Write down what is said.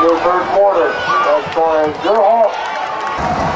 your third quarter. as far as your home.